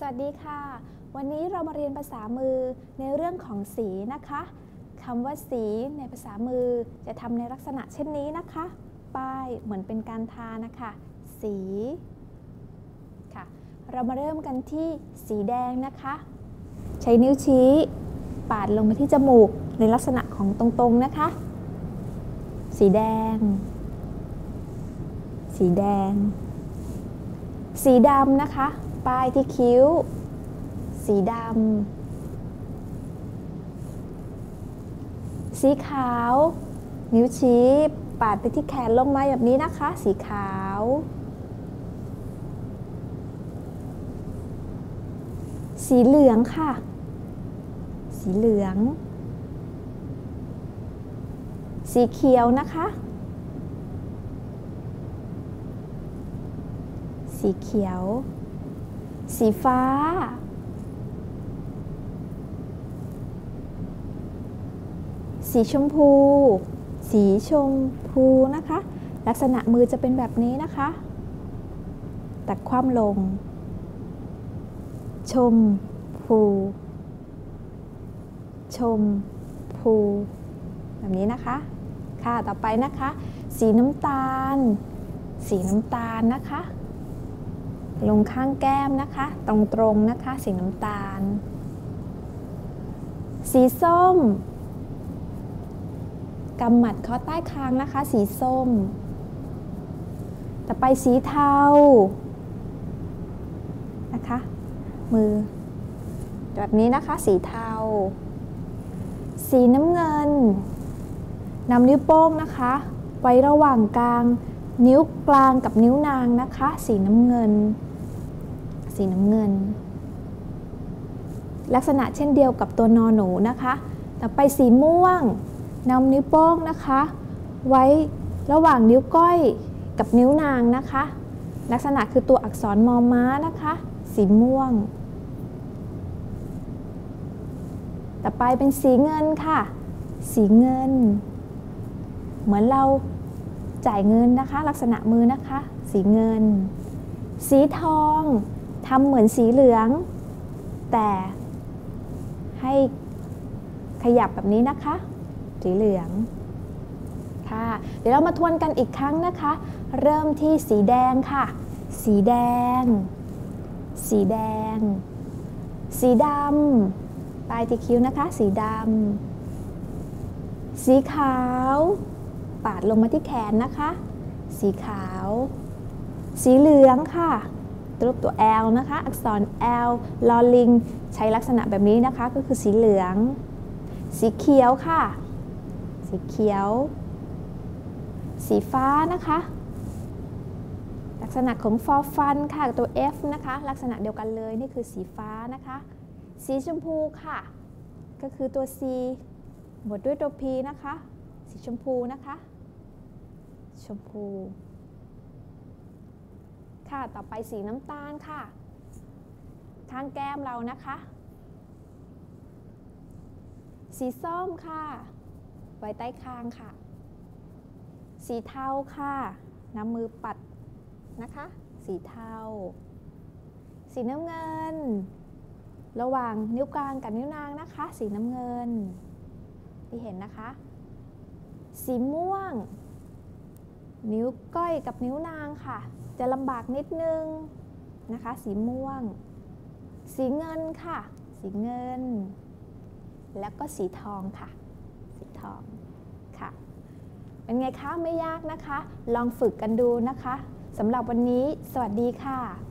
สวัสดีค่ะ วันนี้เรามาเรียนภาษามือในเรื่องของสีนะคะคำว่าสีในภาษามือจะทำในลักษณะเช่นนี้นะคะ ป้ายเหมือนเป็นการทานะคะ สีค่ะ เรามาเริ่มกันที่สีแดงนะคะ ใช้นิ้วชี้ ปาดลงมาที่จมูกในลักษณะของตรงๆนะคะ สีแดง สีแดง สีดำนะคะ ป้ายที่คิ้ว สีดำ สีขาว นิ้วชี้ปาดไปที่แขนลงมาแบบนี้นะคะ สีขาว สีเหลืองค่ะ สีเหลือง สีเขียวนะคะ สีเขียว สีฟ้า สีชมพู สีชมพูนะคะ ลักษณะมือจะเป็นแบบนี้นะคะ ตัดคว่ำลง ชมพู ชมพู แบบนี้นะคะ ค่ะ ต่อไปนะคะ สีน้ำตาล สีน้ำตาลนะคะ ลงข้างแก้มนะคะ ตรงๆนะคะ สีน้ำตาล สีส้มกำหมัดเคาใต้คางนะคะ สีส้ม ต่อไปสีเทา นะคะ มือ แบบนี้นะคะ สีเทา สีน้ำเงินนำนิ้วโป้งนะคะ ไว้ระหว่างกลาง นิ้วกลางกับนิ้วนางนะคะ สีน้ำเงิน สีน้ำเงิน ลักษณะเช่นเดียวกับตัวนอนหนูนะคะ ต่อไปสีม่วงนำนิ้วโป้งนะคะ ไว้ระหว่างนิ้วก้อยกับนิ้วนางนะคะ ลักษณะคือตัวอักษรมอม้านะคะ สีม่วง ต่อไปเป็นสีเงินค่ะ สีเงิน เหมือนเรา จ่ายเงินนะคะ ลักษณะมือนะคะ สีเงิน สีทองทำเหมือนสีเหลือง แต่ให้ขยับแบบนี้นะคะ สีเหลืองค่ะเดี๋ยวเรามาทวนกันอีกครั้งนะคะ เริ่มที่สีแดงค่ะ สีแดง สีแดง สีดำปลายที่คิ้วนะคะ สีดำสีขาว ปาดลงมาที่แขนนะคะ สีขาว สีเหลืองค่ะ รูปตัว L นะคะ อักษร L ลอลิง ใช้ลักษณะแบบนี้นะคะ ก็คือสีเหลือง สีเขียวค่ะ สีเขียว สีฟ้านะคะ ลักษณะของฟอฟันค่ะ ตัว F นะคะ ลักษณะเดียวกันเลย นี่คือสีฟ้านะคะ สีชมพูค่ะ ก็คือตัว C บดด้วยตัว P นะคะ สีชมพูนะคะ ชมพู ค่ะ ต่อไปสีน้ำตาลค่ะทางแก้มเรานะคะ สีส้มค่ะ ไว้ใต้คางค่ะ สีเทาค่ะ น้ำมือปัดนะคะ สีเทา สีน้ำเงิน ระหว่างนิ้วกลางกับนิ้วนางนะคะ สีน้ำเงินที่เห็นนะคะ สีม่วง นิ้วก้อยกับนิ้วนางค่ะ จะลำบากนิดนึงนะคะ สีม่วง สีเงินค่ะ สีเงิน แล้วก็สีทองค่ะ สีทองค่ะ เป็นไงคะไม่ยากนะคะ ลองฝึกกันดูนะคะสำหรับวันนี้ สวัสดีค่ะ